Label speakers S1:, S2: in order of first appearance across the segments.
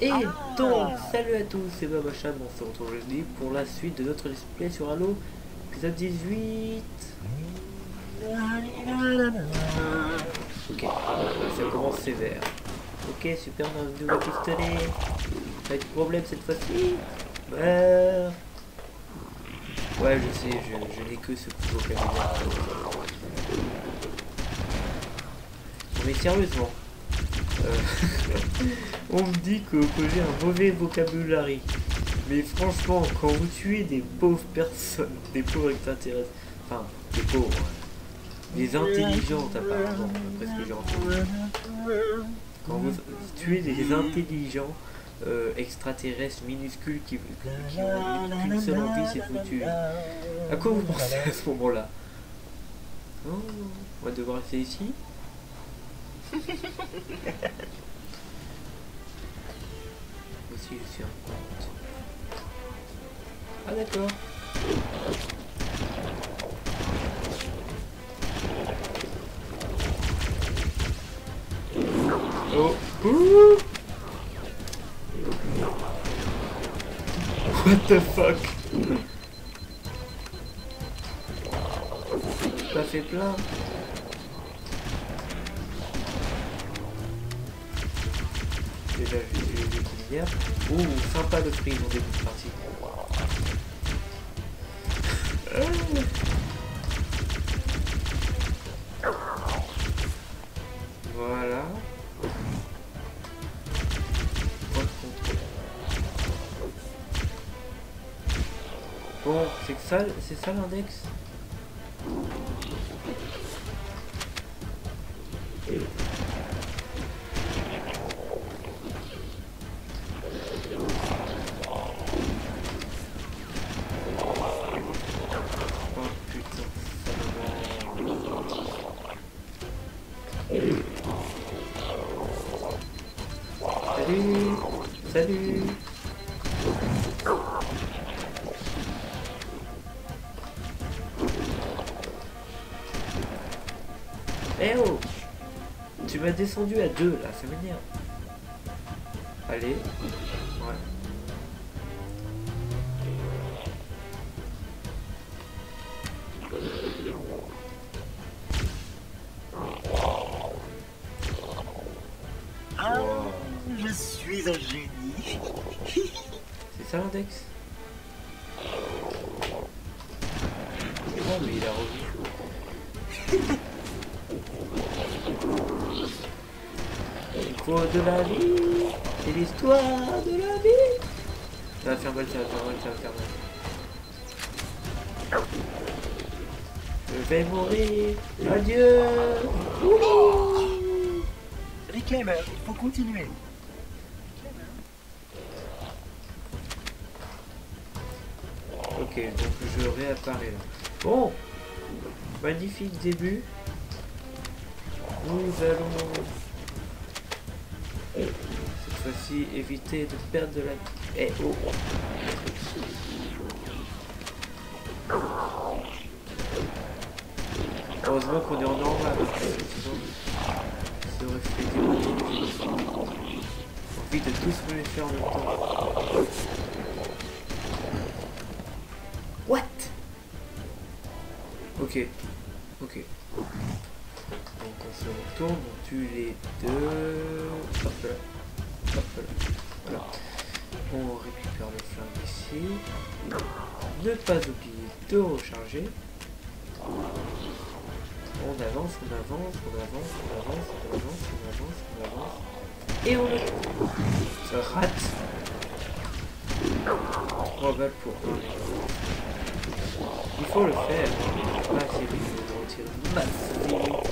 S1: Et donc, salut à tous, c'est Babachan, on se retrouve aujourd'hui pour la suite de notre display sur Halo, épisode 18. Ok, ça commence sévère. Ok, super, on a un nouveau pistolet. Pas de problème cette fois-ci. Ouais. Ouais, je sais, je, je n'ai que ce vocabulaire. Mais sérieusement, on me dit que, j'ai un mauvais vocabulaire. Mais franchement, quand vous tuez des pauvres personnes, des pauvres extraterrestres, enfin, des pauvres, des intelligentes apparemment, après ce que j'ai entendu. Quand vous tuez des intelligents euh, extraterrestres minuscules qui, ont qu'une seule envie, c'est de vous. À quoi vous pensez à ce moment-là? Oh, on va devoir rester ici? Aussi, je suis un compte. Ah d'accord. Oh. Ouh. What the fuck? Ça fait plein. Lumières. Ouh, sympa le prix en début de partie. Voilà. Bon, c'est ça, c'est ça l'index? Descendu à deux là, ça m'énerve. Allez. Ouais.
S2: Ah,
S1: Wow.
S2: je suis un génie.
S1: C'est ça l'index Oh mais il a revu. De la vie, c'est l'histoire de la vie. Ça va faire mal, ça va faire mal, ça va faire mal. Je vais mourir, adieu.
S2: Reclaimer, il faut continuer.
S1: Ok, donc je réapparais là. Bon, magnifique début. Nous allons cette fois-ci éviter de perdre de la. Eh oh Heureusement qu'on est en normal, sinon ça aurait fait des envie de tous me les faire en même temps. What? Ok. Donc on retourne, on tue les deux. Hop là. Hop là. Voilà. On récupère le flingue ici. Ne pas oublier de recharger. On avance, on avance, on avance, on avance, on avance, on avance, on avance. Et on se rate. 3 balles pour un. Il faut le faire. Retire massivement.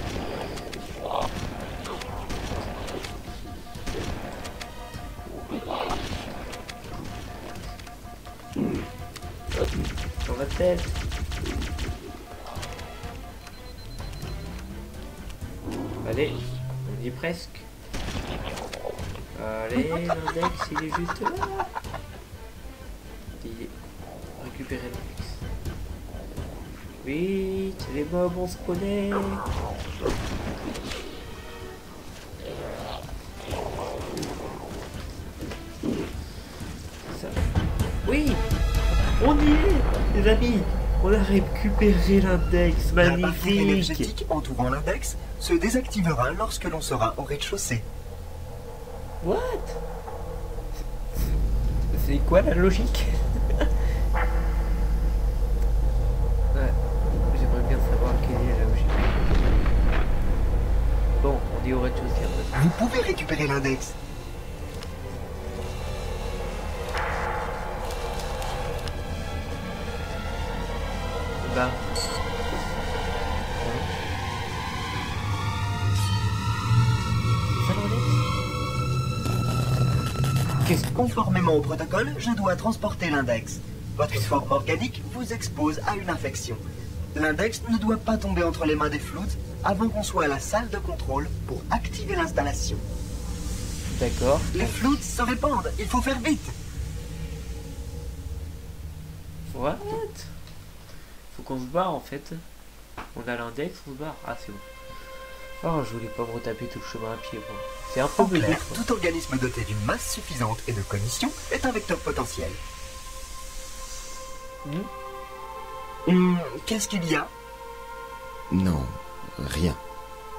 S1: Allez, on est presque. Allez, l'index, il est juste là. Il est récupéré l'index. Vite, les mobs, on se connaît. Récupéré l'index,
S2: La
S1: magnifique
S2: énergétique entourant l'index se désactivera lorsque l'on sera au rez-de-chaussée.
S1: What? C'est quoi la logique? Ouais, j'aimerais bien savoir quelle est la logique. Bon, on dit au rez-de-chaussée.
S2: Vous pouvez récupérer l'index. Conformément au protocole, je dois transporter l'index. Votre forme organique vous expose à une infection. L'index ne doit pas tomber entre les mains des floutes avant qu'on soit à la salle de contrôle pour activer l'installation.
S1: D'accord.
S2: Les floutes se répandent, il faut faire vite.
S1: What? Faut qu'on se barre en fait. On a l'index, on se barre. Ah c'est bon. Oh, je voulais pas me retaper tout le chemin à pied moi. C'est un peu
S2: En clair, tout organisme doté d'une masse suffisante et de cognition est un vecteur potentiel.
S1: Hmm
S2: Hum, Qu'est-ce qu'il y a?
S3: Non, rien.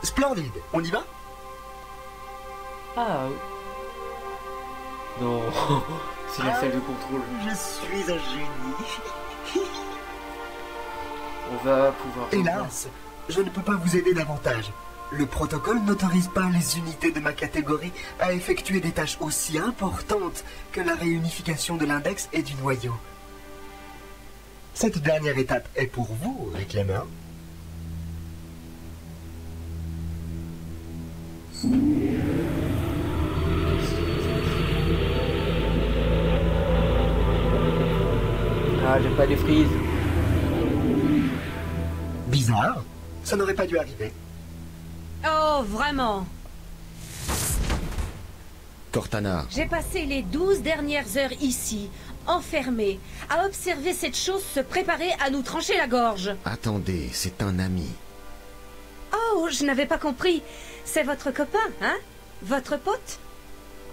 S2: Splendide, on y va?
S1: Ah oui. Non, c'est la
S2: Ah.
S1: salle de contrôle.
S2: Je suis un génie.
S1: On va pouvoir.
S2: Hélas, je ne peux pas vous aider davantage. Le protocole n'autorise pas les unités de ma catégorie à effectuer des tâches aussi importantes que la réunification de l'index et du noyau. Cette dernière étape est pour vous, Reclaimer.
S1: Ah, j'aime pas les frises.
S2: Bizarre, ça n'aurait pas dû arriver.
S4: Oh, vraiment
S3: Cortana,
S4: J'ai passé les douze dernières heures ici, enfermée, à observer cette chose se préparer à nous trancher la gorge.
S3: attendez, c'est un ami.
S4: Oh, je n'avais pas compris. C'est votre copain, hein? Votre pote?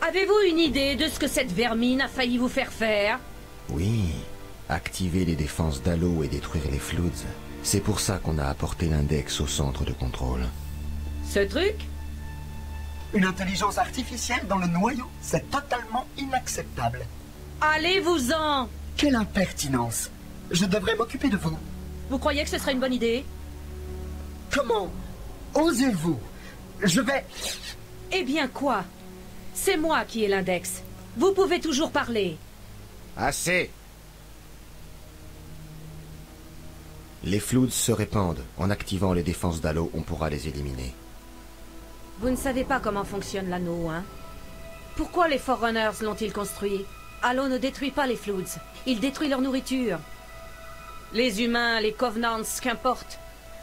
S4: Avez-vous une idée de ce que cette vermine a failli vous faire faire?
S3: Oui, activer les défenses d'Halo et détruire les Floods. C'est pour ça qu'on a apporté l'index au centre de contrôle.
S4: Ce truc?
S2: Une intelligence artificielle dans le noyau, c'est totalement inacceptable.
S4: Allez-vous-en
S2: Quelle impertinence Je devrais m'occuper de vous.
S4: Vous croyez que ce serait une bonne idée?
S2: Comment osez-vous? Je vais...
S4: Eh bien quoi? C'est moi qui ai l'index. Vous pouvez toujours parler.
S3: Assez Les Floods se répandent. En activant les défenses d'Halo, on pourra les éliminer.
S4: Vous ne savez pas comment fonctionne l'anneau, hein Pourquoi les Forerunners l'ont-ils construit? Halo ne détruit pas les Floods. Il détruit leur nourriture. Les humains, les Covenants, qu'importe.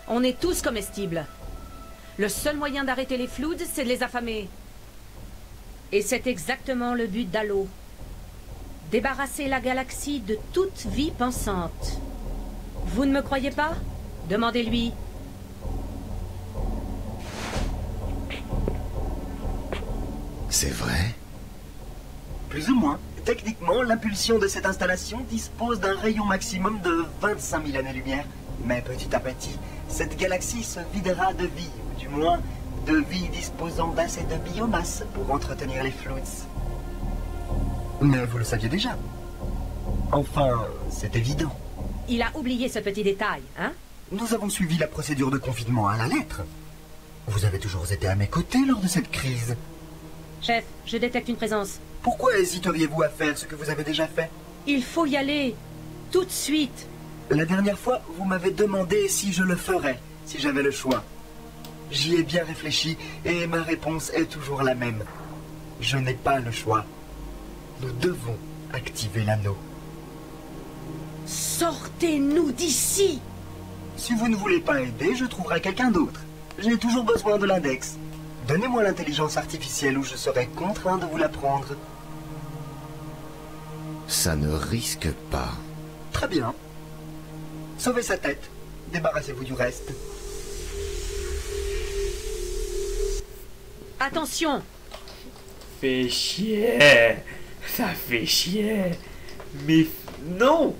S4: On est tous comestibles. Le seul moyen d'arrêter les Floods, c'est de les affamer. Et c'est exactement le but d'Halo. Débarrasser la galaxie de toute vie pensante. Vous ne me croyez pas? Demandez-lui.
S3: C'est vrai
S2: Plus ou moins. Techniquement, l'impulsion de cette installation dispose d'un rayon maximum de 25 000 années-lumière. Mais petit à petit, cette galaxie se videra de vie, ou du moins de vie disposant d'assez de biomasse pour entretenir les Floods. Mais vous le saviez déjà. Enfin, c'est évident.
S4: Il a oublié ce petit détail, hein?
S2: Nous avons suivi la procédure de confinement à la lettre. Vous avez toujours été à mes côtés lors de cette crise.
S4: Chef, je détecte une présence.
S2: Pourquoi hésiteriez-vous à faire ce que vous avez déjà fait?
S4: Il faut y aller. Tout de suite.
S2: La dernière fois, vous m'avez demandé si je le ferais, si j'avais le choix. J'y ai bien réfléchi et ma réponse est toujours la même. Je n'ai pas le choix. Nous devons activer l'anneau.
S4: Sortez-nous d'ici
S2: Si vous ne voulez pas aider, je trouverai quelqu'un d'autre. J'ai toujours besoin de l'index. Donnez-moi l'intelligence artificielle ou je serai contraint de vous la prendre.
S3: Ça ne risque pas.
S2: Très bien. Sauvez sa tête. Débarrassez-vous du reste.
S4: Attention
S1: Fait chier Ça fait chier Mais non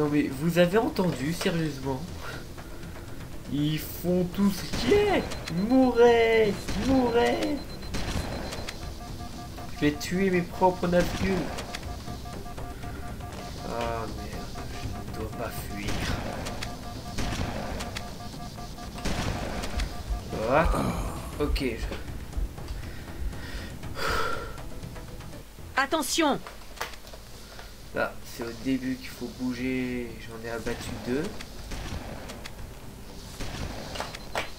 S1: Non mais vous avez entendu sérieusement? Ils font tout ce qui est Mourez Mourez Je vais tuer mes propres navieux Ah merde, je ne dois pas fuir. Voilà. Ok. je-
S4: Attention
S1: Là, c'est au début qu'il faut bouger. J'en ai abattu deux.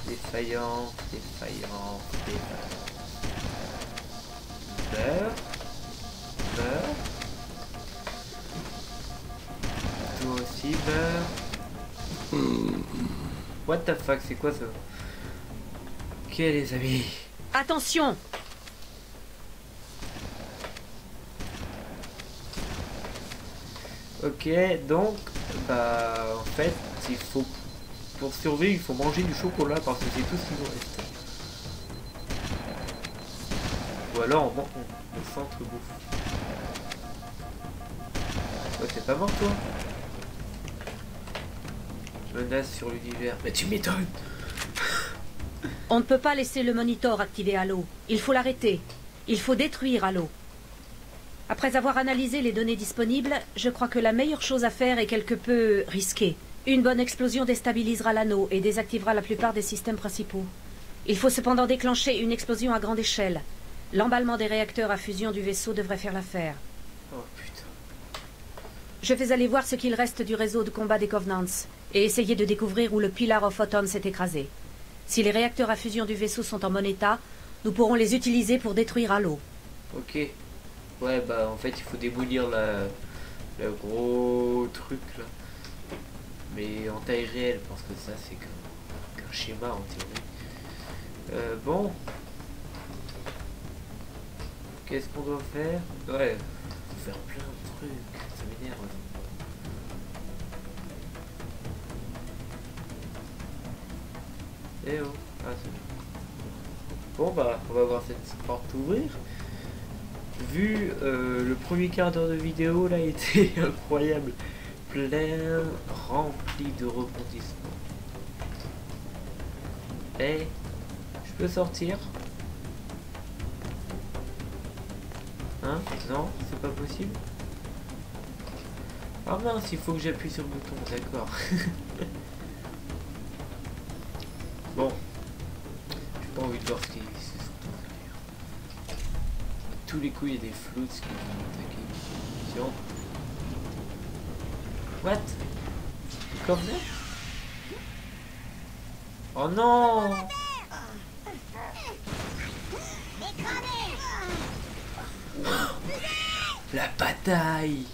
S1: Défaillant, défaillant, défaillant. Meurs. Meurs. Toi aussi, meurs. What the fuck, c'est quoi ça? Ok les amis?
S4: Attention
S1: Ok, donc, bah, en fait, il faut, pour survivre, il faut manger du chocolat parce que c'est tout ce qu'il nous reste. Ou alors, on, on, on s'entre-bouffe. Ouais, c'est pas mort, toi? Menace sur l'univers. Mais tu m'étonnes
S4: On ne peut pas laisser le monitor activer Halo. Il faut l'arrêter. Il faut détruire Halo. Après avoir analysé les données disponibles, je crois que la meilleure chose à faire est quelque peu risquée. Une bonne explosion déstabilisera l'anneau et désactivera la plupart des systèmes principaux. Il faut cependant déclencher une explosion à grande échelle. L'emballement des réacteurs à fusion du vaisseau devrait faire l'affaire.
S1: Oh putain.
S4: Je vais aller voir ce qu'il reste du réseau de combat des Covenants et essayer de découvrir où le Pillar of Photon s'est écrasé. Si les réacteurs à fusion du vaisseau sont en bon état, nous pourrons les utiliser pour détruire Halo.
S1: Ok. Ouais, bah en fait, il faut démolir la, le gros truc là. Mais en taille réelle, parce que ça, c'est qu'un qu'un schéma en théorie. Euh, bon. Qu'est-ce qu'on doit faire? Ouais, faut faire plein de trucs. Ça m'énerve. Eh oh, ah c'est bon. Bon bah, on va voir cette porte ouvrir vu euh, le premier quart d'heure de vidéo là était incroyable. Plein rempli de rebondissements. Et je peux sortir? Hein? Non c'est pas possible. Ah mince il faut que j'appuie sur le bouton d'accord. Bon j'ai pas envie de voir ce qui se sont d'ailleurs tous les coups, il y a des flous qui vont. Attention. What Comme ça Oh non La bataille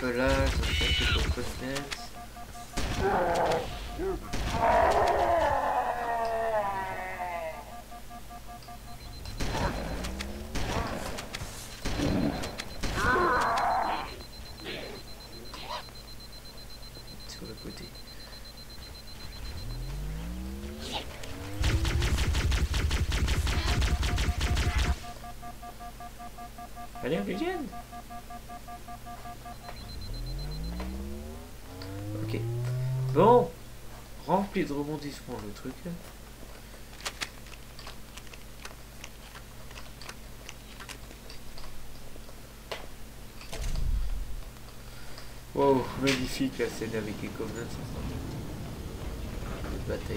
S1: peu. Là, ça fait que pour. Allez, Obligène Ok. Bon, rempli de rebondissements le truc. Wow, magnifique la scène avec les Covenants ensemble. De bataille.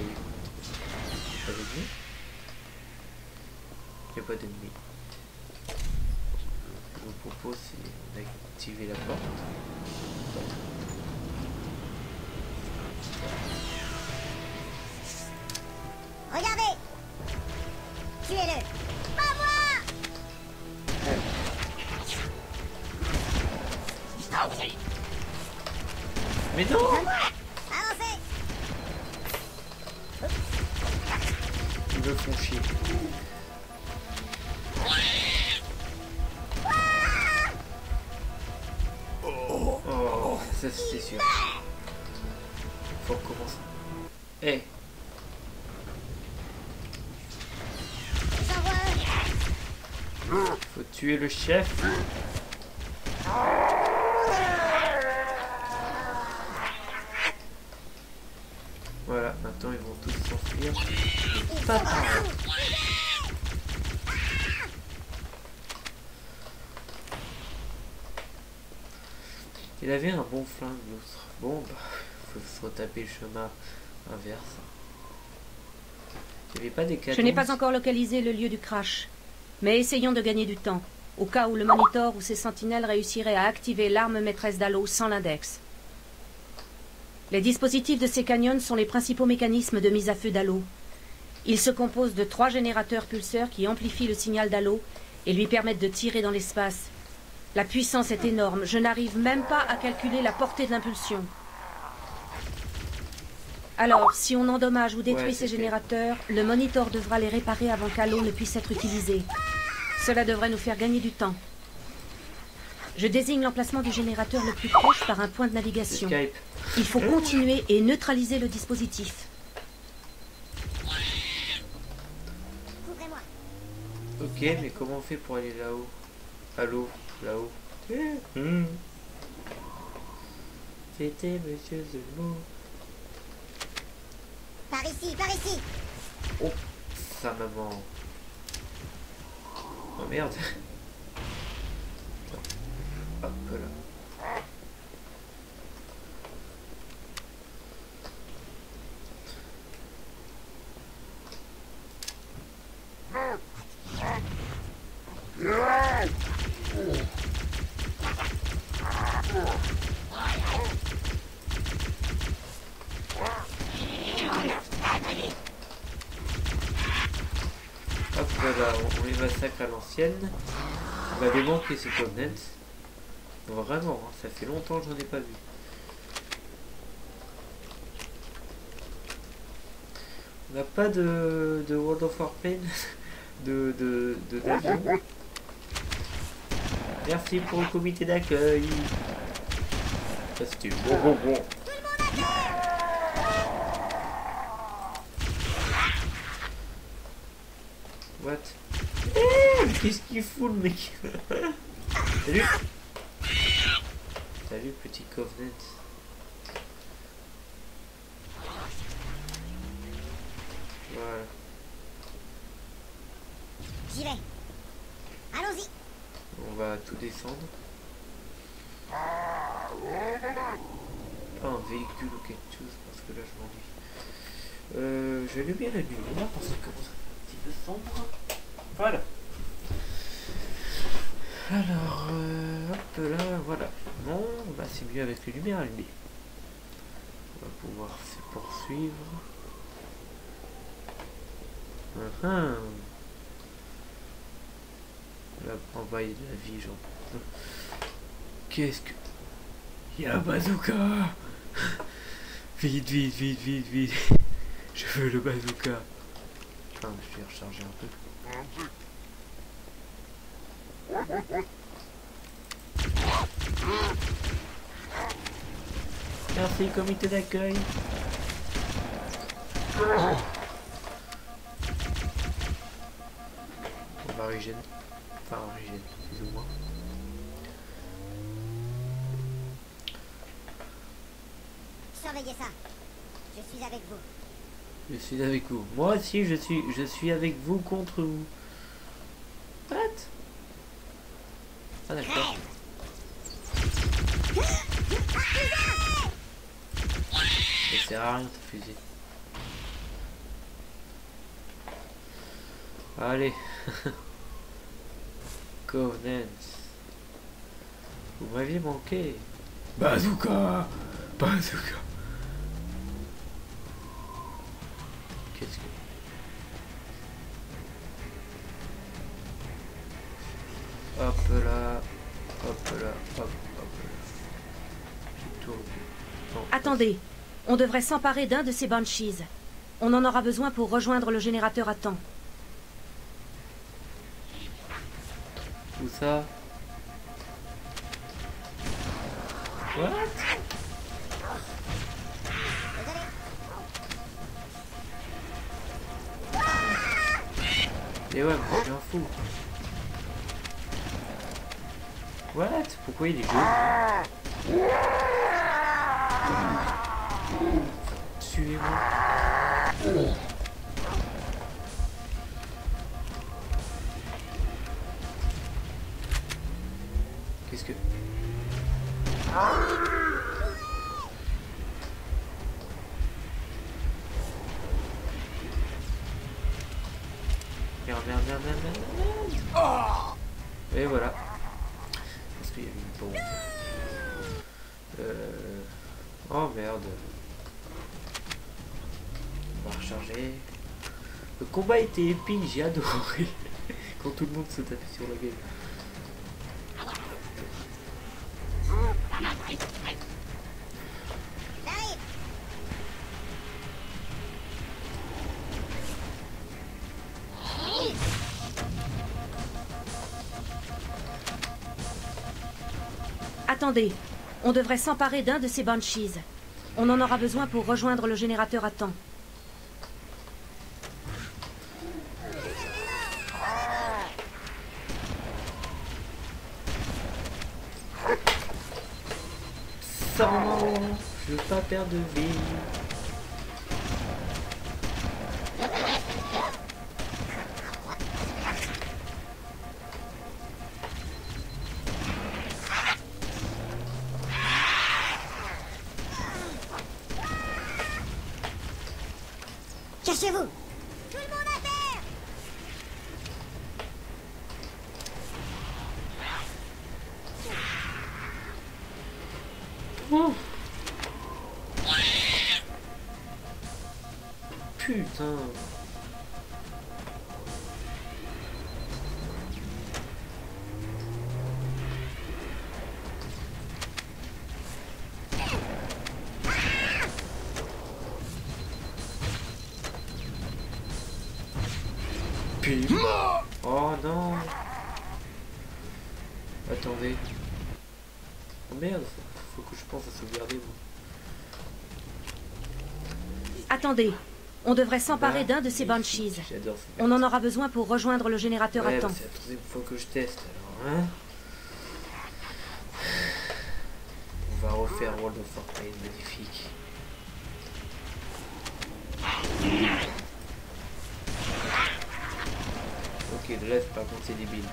S1: Il n'y a pas d'ennemis. Ce que je vous propose c'est d'activer la porte. Mais non
S5: Avancez
S1: Ils me font chier. Ça, c'était sûr. Faut recommencer. Eh, faut tuer le chef. Voilà, maintenant ils vont tous s'enfuir. Mais Pas par là. Il avait un bon flingue l'autre. Bon, bah, faut se retaper le chemin inverse. Il avait pas des
S4: Je n'ai pas encore localisé le lieu du crash. Mais essayons de gagner du temps, au cas où le Monitor ou ses sentinelles réussiraient à activer l'arme maîtresse d'Halo sans l'index. Les dispositifs de ces canyons sont les principaux mécanismes de mise à feu d'Halo. Ils se composent de trois générateurs pulseurs qui amplifient le signal d'Halo et lui permettent de tirer dans l'espace. La puissance est énorme, je n'arrive même pas à calculer la portée de l'impulsion. Alors, si on endommage ou détruit
S1: Ouais,
S4: ces générateurs, le Monitor devra les réparer avant qu'Halo ne puisse être utilisé. Cela devrait nous faire gagner du temps. Je désigne l'emplacement du générateur le plus proche par un point de navigation. Il faut continuer et neutraliser le dispositif.
S1: Ok, mais comment on fait pour aller là-haut? Allô Là-haut Hmm. C'était Monsieur Zemo.
S5: Par ici, par ici.
S1: Oh, sa maman. Oh merde. Hop là. Hop là, on, on les massacre à l'ancienne. Manqué ces Covenants. Vraiment, hein, ça fait longtemps que j'en ai pas vu. On n'a pas de, de World of Warpaint de, de, de d'avion. Merci pour le comité d'accueil. Ça c'était bon bon bon. What? Qu'est-ce qu'il fout le mec? Salut Salut petit Covenant. Voilà.
S5: J'y vais. Allons-y.
S1: On va tout descendre. Pas un véhicule ou quelque chose parce que là je m'ennuie. Euh, je vais allumer la lumière parce que commence à faire un petit peu sombre. Voilà. Euh, hop là, voilà. Bon, bah c'est mieux avec les lumières allumées. On va pouvoir se poursuivre. Uhum. La envahie de la vie, genre. Qu'est-ce que. Il y a un bazooka Vite, vite, vite, vite, vite. Je veux le bazooka. Ah, je vais recharger un peu. Merci, comité d'accueil. On va régénérer. Enfin, régénérer, plus ou moins.
S5: Surveillez ça. Je suis avec vous.
S1: Je suis avec vous. Moi aussi, je suis, je suis avec vous contre vous. What? Ah d'accord. Sert à rien ta fusée. Allez. Covenant. Vous m'aviez manqué. Bazooka Bazooka Qu'est-ce que... Hop là, hop là, hop, hop là. J'ai tout
S4: Attendez, on devrait s'emparer d'un de ces Banshees. On en aura besoin pour rejoindre le générateur à temps.
S1: Où ça? What? Et ouais, mais je. What? Pourquoi il est jaune Qu'est-ce que... Merde. Et voilà. Parce qu'il y a une bombe. Euh... Oh merde. On va Le combat était épique, j'ai adoré. Quand tout le monde se tapait sur la gueule.
S4: Attendez, on devrait s'emparer d'un de ces Banshees. On en aura besoin pour rejoindre le générateur à temps.
S1: Sans, de vie.
S5: Cachez-vous
S1: Attendez,
S4: on devrait s'emparer
S1: Bah,
S4: d'un de ces Banshees. On en aura besoin pour rejoindre le générateur
S1: Ouais,
S4: à temps.
S1: c'est la troisième fois que je teste alors, hein On va refaire World of Warcraft, magnifique. Ok, là, c'est par contre, c'est débile.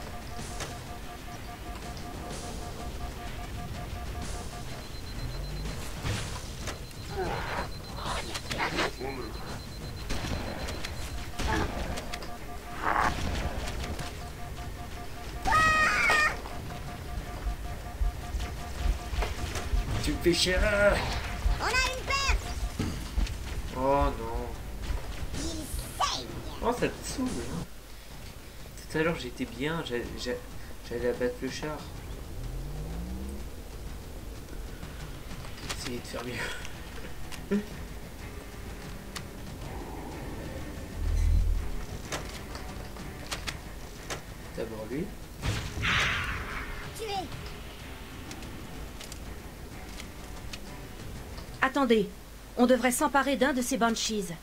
S5: On a une perte
S1: Oh non
S5: Il saigne
S1: Oh, ça te saoule, hein. Tout à l'heure, j'étais bien, j'a- j'a- j'allais abattre le char. Essayer de faire mieux. D'abord lui.
S5: Tué
S4: Attendez, on devrait s'emparer d'un de ces Banshees.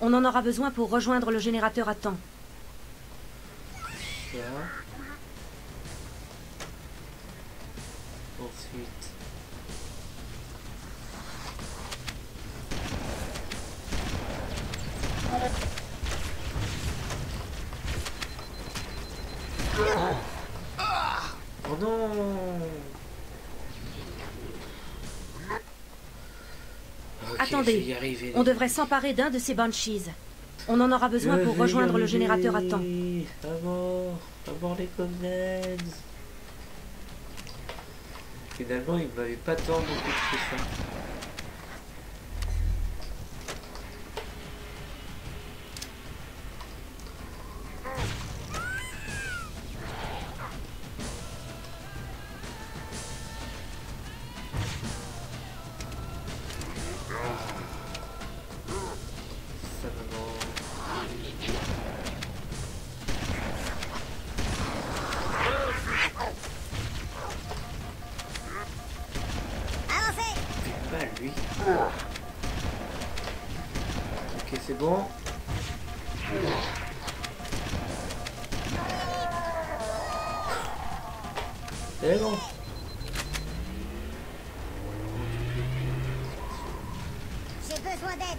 S4: On en aura besoin pour rejoindre le générateur à temps.
S1: Oh non
S4: Attendez. On devrait s'emparer d'un de ces Banshees. On en aura besoin
S1: Je
S4: pour rejoindre le générateur à temps.
S1: Les Covenants. Finalement, il m'avait pas tant beaucoup de. Ça C'est bon.
S5: J'ai besoin d'aide.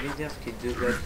S1: Il m'énerve qu'il y ait deux balles.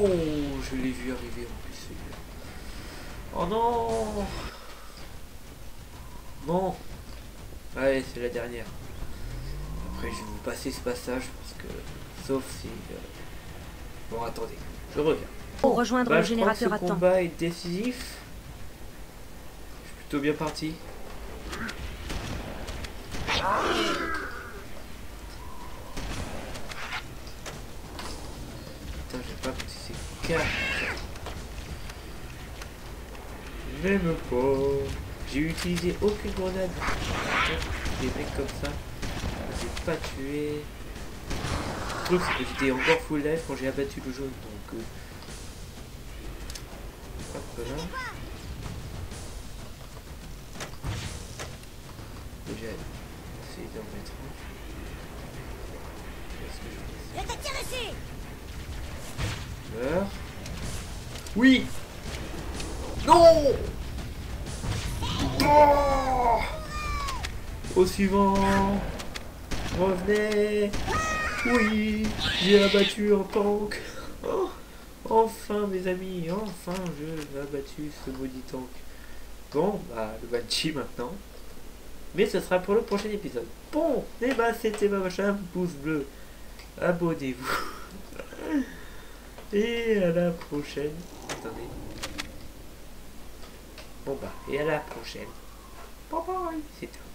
S1: Non Je l'ai vu arriver en plus. Oh non Bon. Allez, c'est la dernière. Après, je vais vous passer ce passage parce que... Sauf si... euh, Bon, attendez. Je reviens.
S4: Pour rejoindre
S1: Bah,
S4: le
S1: je crois
S4: générateur à temps.
S1: combat est décisif. Je suis plutôt bien parti. Putain, j'ai pas 4. Même pas. J'ai utilisé aucune grenade. Des mecs comme ça. J'ai pas tué. C'est que j'étais encore full life quand j'ai abattu le jaune. Donc. euh, Hop là. D'en mettre un. Qu'est-ce que Je Meurs. Oui Non Oh Au suivant Revenez Oui J'ai abattu un tank Oh Enfin mes amis, enfin je abattu ce maudit tank. Bon, bah le Banshee maintenant. Mais ce sera pour le prochain épisode. Bon, et bah c'était ma machin, pouce bleu. Abonnez-vous. Et à la prochaine. Attendez. Bon bah, et à la prochaine. Bye bye, c'est tout.